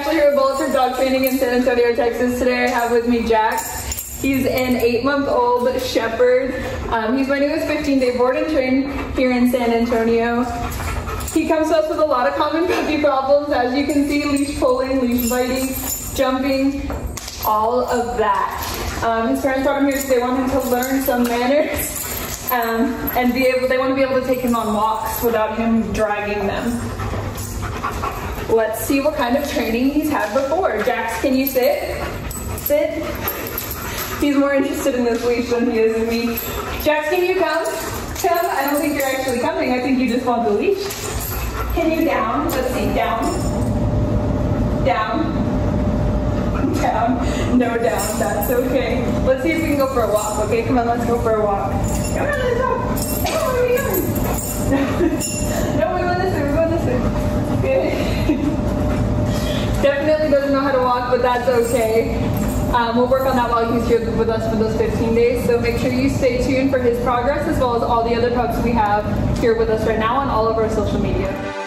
Ashley here with Bulletproof Dog Training in San Antonio, Texas. Today I have with me Jax. He's an eight-month-old shepherd. Um, he's my newest 15-day board and train here in San Antonio. He comes to us with a lot of common puppy problems, as you can see, leash pulling, leash biting, jumping, all of that. Um, his parents brought him here because they want him to learn some manners um, and be able, they want to be able to take him on walks without him dragging them. Let's see what kind of training he's had before. Jax, can you sit? Sit. He's more interested in this leash than he is in me. Jax, can you come? Come. I don't think you're actually coming. I think you just want the leash. Can you down? Let's see. Down. Down. Down. No down. That's okay. Let's see if we can go for a walk. Okay, come on. Let's go for a walk. Come on, let's go. Come on, where are you going? no, we're going this way. We're going this way. Good. Definitely doesn't know how to walk, but that's okay. Um, we'll work on that while he's here with us for those 15 days. So make sure you stay tuned for his progress as well as all the other pups we have here with us right now on all of our social media.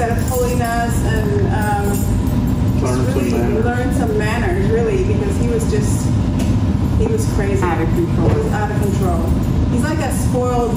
Of of holiness and um, learn, really some learn some manners, really, because he was just, he was crazy. Out of control. He was out of control. He's like a spoiled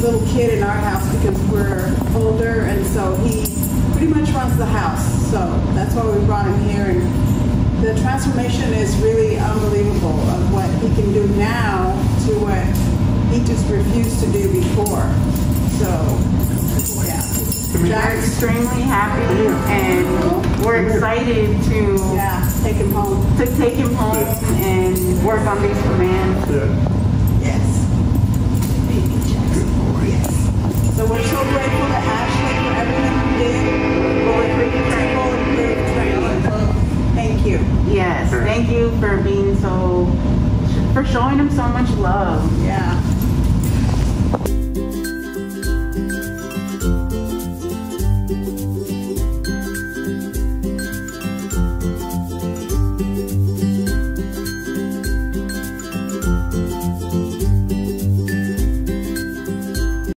little kid in our house because we're older, and so he pretty much runs the house. So that's why we brought him here. And the transformation is really unbelievable of what he can do now to what he just refused to do before. So, yeah. We're Jack's, extremely happy and we're excited to yeah, take him home. to take him home and work on these commands. Yeah. Yes. Baby Jackson. Yes. So we're so grateful to Ashley for everything you did. Bulletproof Training. Bullet Creek Training. Thank you. Yes, thank you for being so for showing him so much love. Yeah.